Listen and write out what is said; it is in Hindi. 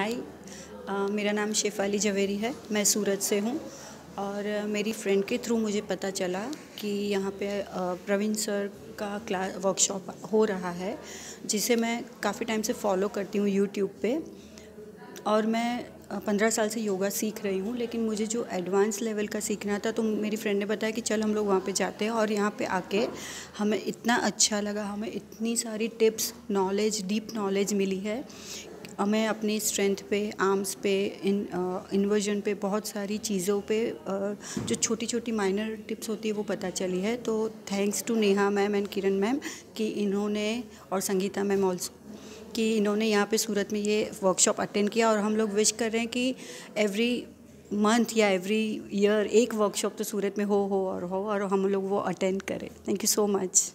हाय मेरा नाम शेफाली जवेरी है। मैं सूरत से हूँ और मेरी फ्रेंड के थ्रू मुझे पता चला कि यहाँ पे प्रवीण सर का क्लास वर्कशॉप हो रहा है, जिसे मैं काफ़ी टाइम से फॉलो करती हूँ यूट्यूब पे। और मैं पंद्रह साल से योगा सीख रही हूँ, लेकिन मुझे जो एडवांस लेवल का सीखना था तो मेरी फ्रेंड ने बताया कि चल हम लोग वहाँ पे जाते हैं और यहाँ पे आके हमें इतना अच्छा लगा, हमें इतनी सारी टिप्स नॉलेज डीप नॉलेज मिली है हमें अपनी स्ट्रेंथ पे आर्म्स पे इन इन्वर्जन पे बहुत सारी चीज़ों पे जो छोटी छोटी माइनर टिप्स होती है वो पता चली है। तो thanks to Neha ma'am and Kiran ma'am कि इन्होंने, और संगीता मैम ऑल्सो कि इन्होंने यहाँ पे सूरत में ये वर्कशॉप अटेंड किया। और हम लोग विश कर रहे हैं कि एवरी मंथ या एवरी ईयर एक वर्कशॉप तो सूरत में हो हो और हो, और हम लोग वो अटेंड करें। Thank you so much